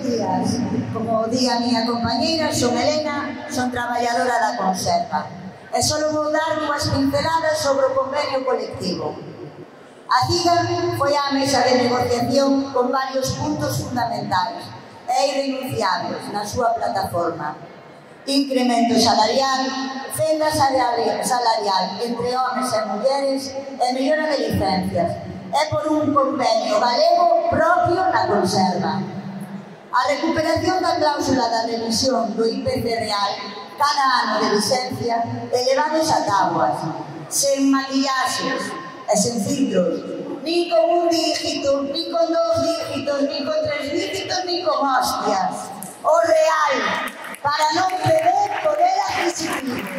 Días. Como di a miña compañeira, son Elena, son traballadora da conserva. E só vou dar unhas pinceladas sobre o convenio colectivo. A CIGA foi a mesa de negociación con varios puntos fundamentais e irrenunciables na súa plataforma. Incremento salarial, fenda salarial entre homes e mulleres e mellora de licencias. É por un convenio galego propio na conserva. A recuperación da cláusula da revisión do IPC real cada ano de licencia elevados a tábuas, sen maquillaxes e sen filtros, ni con un dígito, ni con dos dígitos, ni con tres dígitos, ni con hostias. O real, para non perder poder adquisitivo.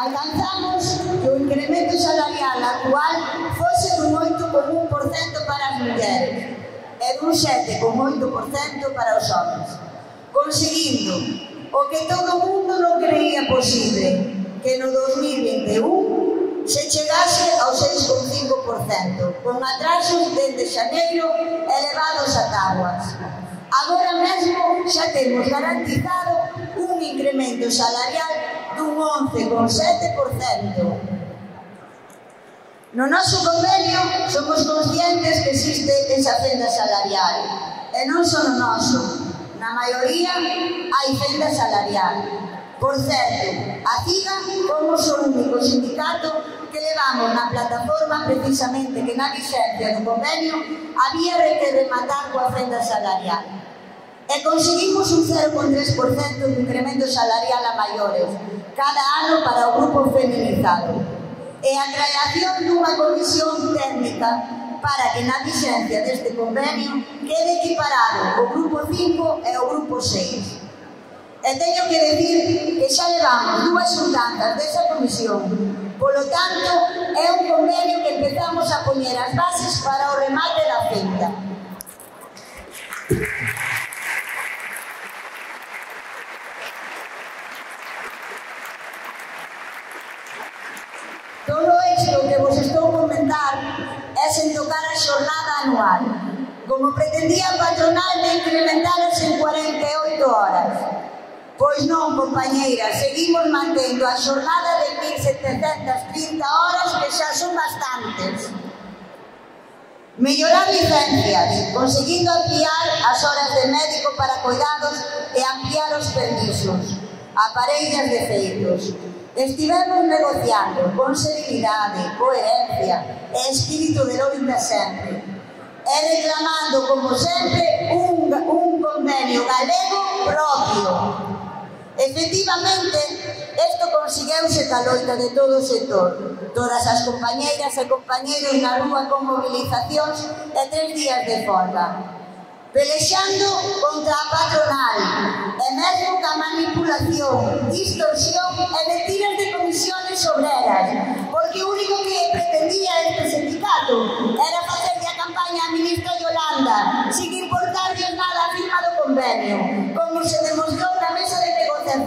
Alcanzamos que o incremento salarial actual 12 con 8,1% para as mulleres e dun 7,8% para os homens, conseguindo o que todo o mundo non creía posible, que no 2021 se chegase ao 6,5%, con atrasos desde xaneiro elevados a tábuas. Agora mesmo xa temos garantizado un incremento salarial dun 11,7%, No noso convenio somos conscientes que existe esa fenda salarial. E non só no noso. Na maioría hai fenda salarial. Por certo, a CIGA somos o único sindicato que levamos na plataforma precisamente que na licencia do convenio había que rematar coa fenda salarial. E conseguimos un 0,3% de incremento salarial a maiores cada ano para o grupo feminizado e a creación dunha comisión técnica para que na vixencia deste convenio quede equiparado o grupo 5 e o grupo 6. E teño que decir que xa levamos dúas xuntanzas desa comisión. Polo tanto, é un convenio que empezamos a poñer as bases para o remate da feita. Thank you. Todo o éxito que vos estou comentar é sen tocar a xornada anual, como pretendía a patronal de incrementalas en 48 horas. Pois non, compañeiras, seguimos mantendo a xornada de 1.730 horas que xa son bastantes. Mellorar licencias, conseguindo ampliar as horas de médico para cuidados e ampliar os permisos, aparellas de feitos. Estivemos negociando con serenidade, coherencia e espírito de loita sempre e reclamando, como sempre, un, un convenio galego propio. Efectivamente, isto consegueuse ca loita de todo o sector, todas as compañeiras e compañeiros na rúa con movilizacións e tres días de folga. Pelexando contra a patronal, e mesmo ca manipulación, distorsión e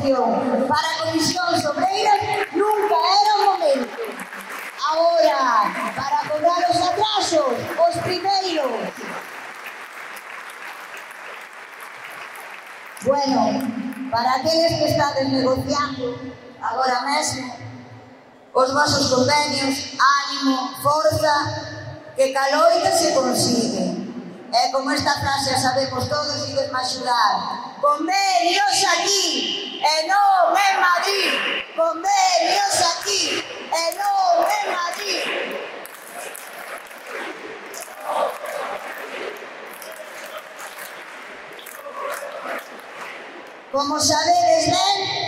gestión. Para Comisión Sobreira nunca era o momento. Ahora, para cobrar os atrasos, os primeiros. Bueno, para aqueles que estades negociando agora mesmo os vosos convenios, ánimo, forza, que caloita se consigue. E como esta frase a sabemos todos, ides máis xudar. Convenios aquí, como saberes del